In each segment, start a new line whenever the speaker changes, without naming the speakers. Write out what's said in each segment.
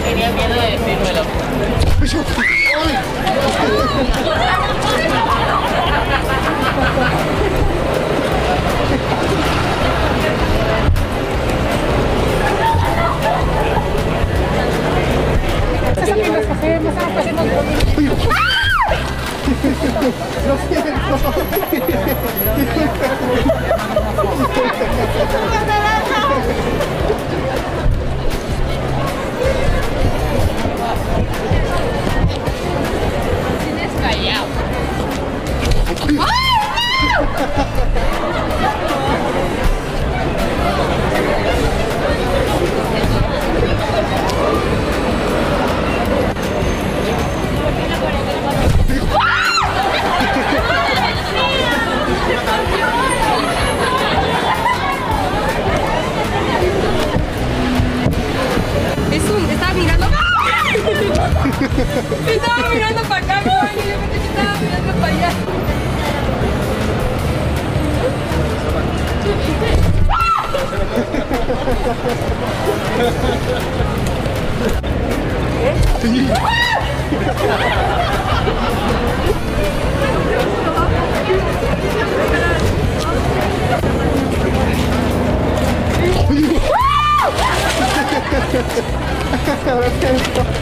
Tenía miedo de decírmelo. Tienes Estaba mirando para acá, no, yo pensé que estaba mirando para allá.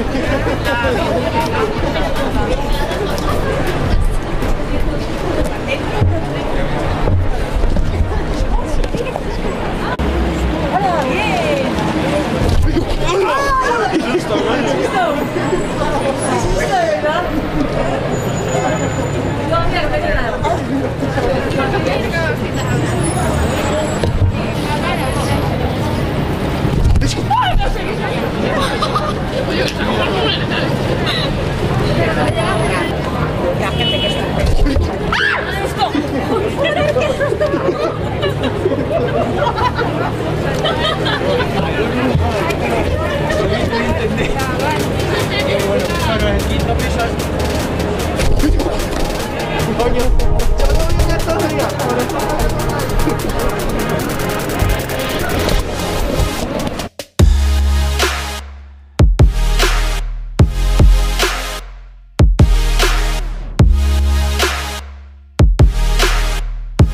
Yeah.